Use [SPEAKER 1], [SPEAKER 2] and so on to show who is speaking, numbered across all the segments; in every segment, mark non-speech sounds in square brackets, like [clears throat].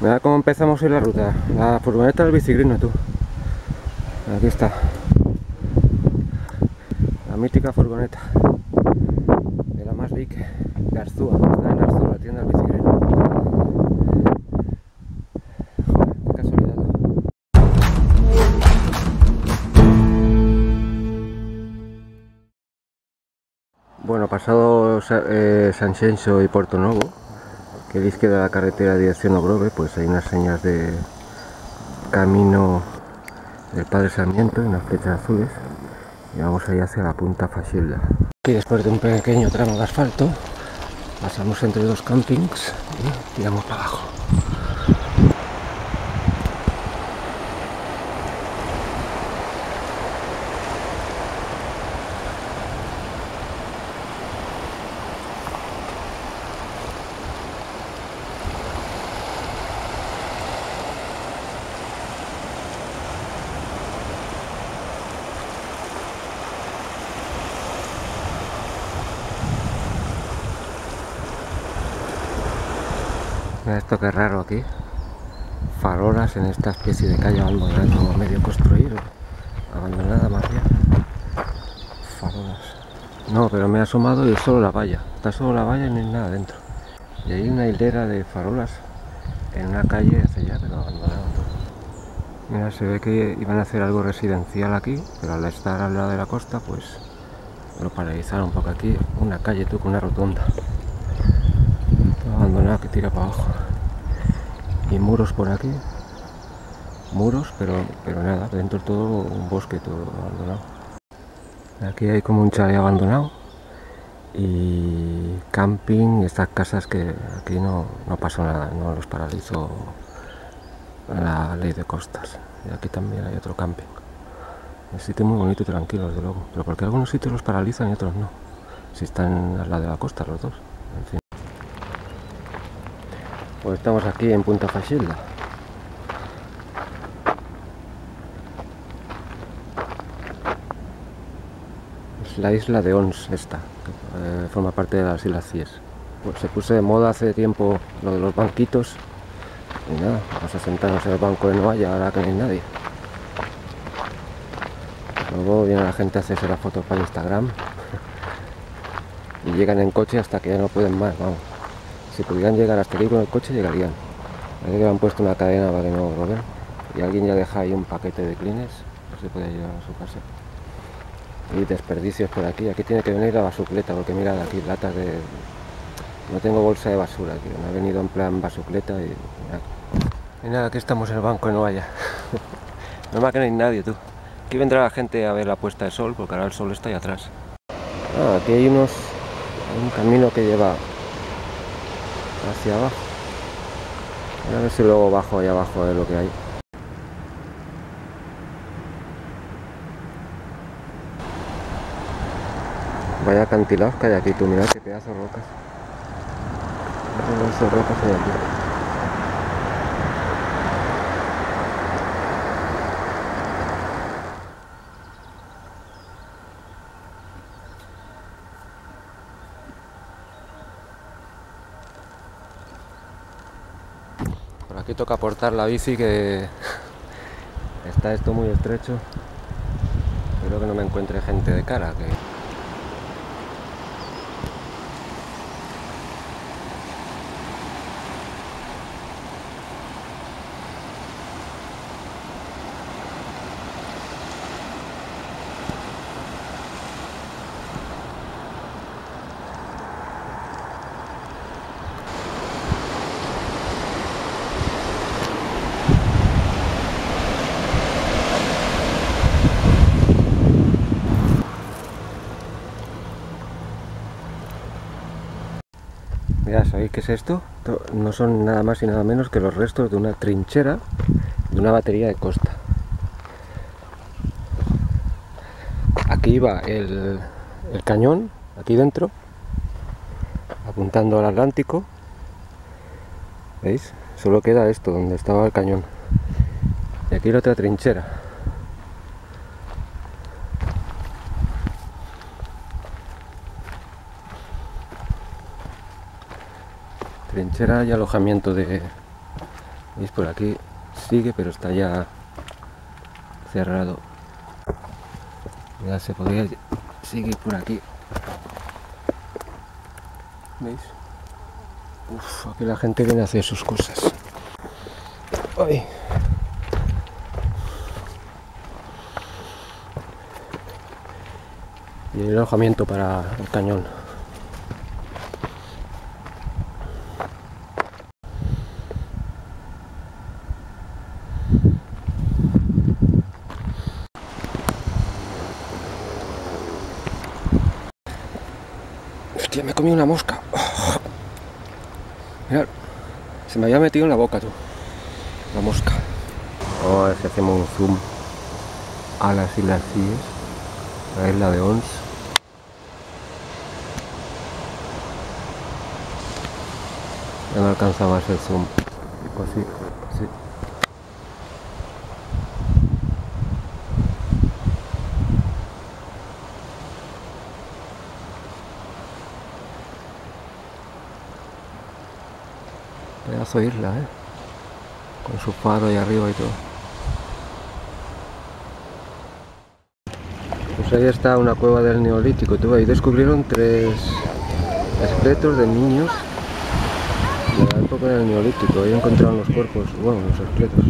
[SPEAKER 1] Mira cómo empezamos en la ruta. La furgoneta del bicigrino, tú. Aquí está. La mítica furgoneta. De la más big de Arzúa. Está en Arzúa, la tienda del casualidad. Bueno, pasado Sa- eh, San Xenxo y Porto Novo, que a la izquierda de la carretera de dirección Ogrove, pues hay unas señas de camino del Padre Sarmiento, unas flechas azules, y vamos ahí hacia la punta Faxilda. Aquí después de un pequeño tramo de asfalto, pasamos entre dos campings y tiramos para abajo. Mira esto que raro aquí. Farolas en esta especie de calle abandonada, como medio construido. Abandonada más bien. Farolas. No, pero me he asomado y es solo la valla. Está solo la valla y no hay nada dentro. Y hay una hilera de farolas en una calle hace ya, pero abandonado todo. Mira, se ve que iban a hacer algo residencial aquí, pero al estar al lado de la costa, pues lo paralizaron un poco aquí. Una calle, tú, con una rotonda. Abandonado que tira para abajo. Y muros por aquí. Muros, pero, pero nada, dentro todo un bosque, todo abandonado. Aquí hay como un chalet abandonado. Y camping, estas casas que aquí no, no pasó nada, no los paralizó la ley de costas. Y aquí también hay otro camping. Un sitio muy bonito y tranquilo, desde luego. Pero porque algunos sitios los paralizan y otros no. Si están al lado de la costa los dos. Pues estamos aquí en Punta Faxilda. Es la isla de Ons esta, eh, forma parte de las Islas Cies. Pues se puso de moda hace tiempo lo de los banquitos. Y nada, vamos a sentarnos en el banco de Novaya ahora que no hay nadie. Luego viene la gente a hacerse las fotos para Instagram. [laughs] Y llegan en coche hasta que ya no pueden más, vamos. Si pudieran llegar hasta aquí con el coche, llegarían. Parece que le han puesto una cadena para que no roben. Y alguien ya deja ahí un paquete de clines, no se puede llevar a su casa. Y desperdicios por aquí. Aquí tiene que venir la basucleta, porque mira, aquí latas de... No tengo bolsa de basura, tío. Me ha venido en plan basucleta y... Y nada, aquí estamos en el banco de Novaya. [laughs] Normal que no hay nadie, tú. Aquí vendrá la gente a ver la puesta de sol, porque ahora el sol está ahí atrás. Ah, aquí hay unos... hay un camino que lleva hacia abajo. A ver si luego bajo ahí abajo de lo que hay. Vaya acantilados que aquí, tú mirad qué pedazo de rocas. Qué pedazo de rocas hay aquí. Por aquí toca aportar la bici que [laughs] está esto muy estrecho. Espero que no me encuentre gente de cara. Que... Mirad, ¿sabéis es esto? Esto No son nada más y nada menos que los restos de una trinchera de una batería de costa. Aquí iba el, el cañón, aquí dentro, apuntando al Atlántico. ¿Veis? Solo queda esto, donde estaba el cañón. Y aquí la otra trinchera. Trinchera y alojamiento de, ¿Veis? Por aquí sigue, pero está ya cerrado. Ya se podría seguir por aquí. ¿Veis? Uf, aquí la gente viene a hacer sus cosas. Ay. Y el alojamiento para el cañón. Hostia, me he comido una mosca. Mirad, se me había metido en la boca tú. La mosca. Ahora a ver si hacemos un zoom a las Islas Cíes, la isla de Ons. Ya no alcanza más el zoom. Pues sí, sí. Pedazo de isla, ¿eh? Con su faro ahí arriba y todo. Pues ahí está una cueva del Neolítico. Tú, ahí descubrieron tres esqueletos de niños de la época del Neolítico. Ahí encontraron los cuerpos, bueno, los esqueletos.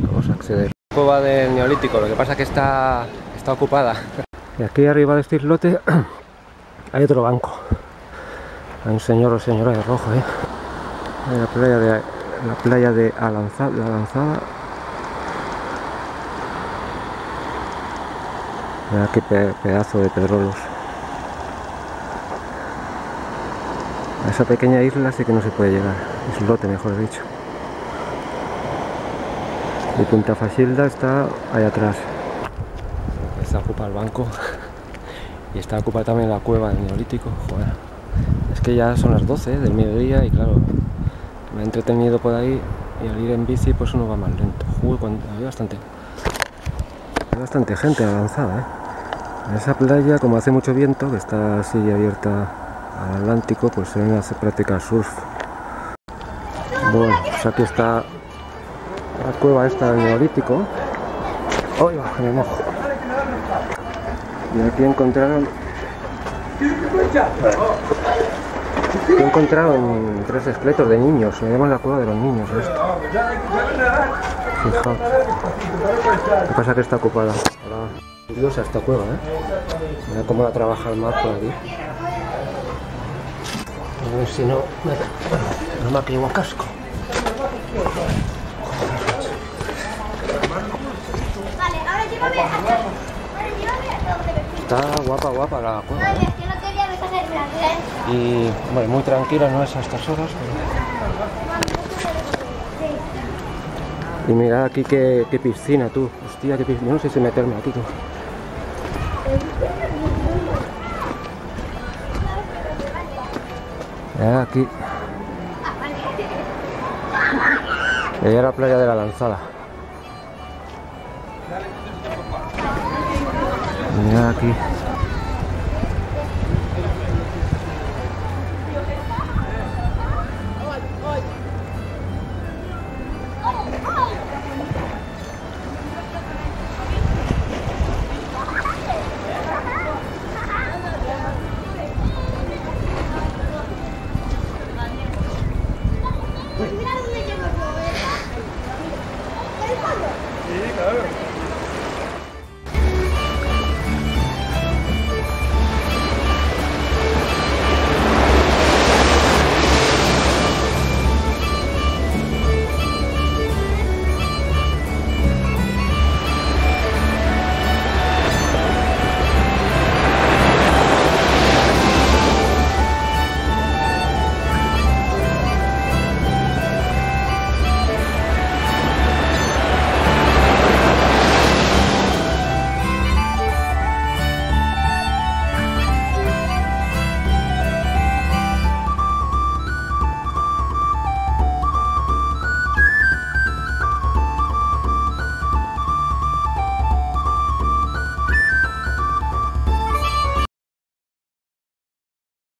[SPEAKER 1] Vamos a acceder. Cueva del Neolítico, lo que pasa es que está, está ocupada. Y aquí arriba de este islote [clears throat] hay otro banco. Hay un señor o señora de rojo, ¿eh? En la playa de la playa de Alanzada, la Lanzada. Mira qué pe- pedazo de pedrolos. A esa pequeña isla sí que no se puede llegar. Islote, mejor dicho. Y Punta Fasilda está ahí atrás. Está ocupada el banco. Y está ocupada también la cueva del Neolítico. Joder. Es que ya son las 12 del mediodía y claro, me he entretenido por ahí y al ir en bici pues uno va más lento. Uy, cuando, hay bastante. Hay bastante gente avanzada, ¿eh? En esa playa, como hace mucho viento, que está así abierta al Atlántico, pues se ven a hacer practicar surf. Bueno, pues aquí está la cueva esta del Neolítico. ¡Uy, va, que me mojo! Y aquí encontraron Aquí encontraron tres esqueletos de niños, le llaman la cueva de los niños esto. Fijaos. Lo que pasa es que está ocupada. Ahora, curiosa esta cueva, ¿eh? Mira cómo la trabaja el mar por aquí. A ver si no no me casco.
[SPEAKER 2] Llévame a a me
[SPEAKER 1] Está guapa, guapa la cueva, ¿eh?
[SPEAKER 2] es que no quería recoger la
[SPEAKER 1] Y, bueno, muy tranquila, no es a estas horas, pero... Y mirad aquí qué, qué piscina, tú. Hostia, qué piscina. Yo no sé si meterme aquí, tú. Mirad aquí. Y ahí la playa de la lanzada. Mirad aquí. Oh.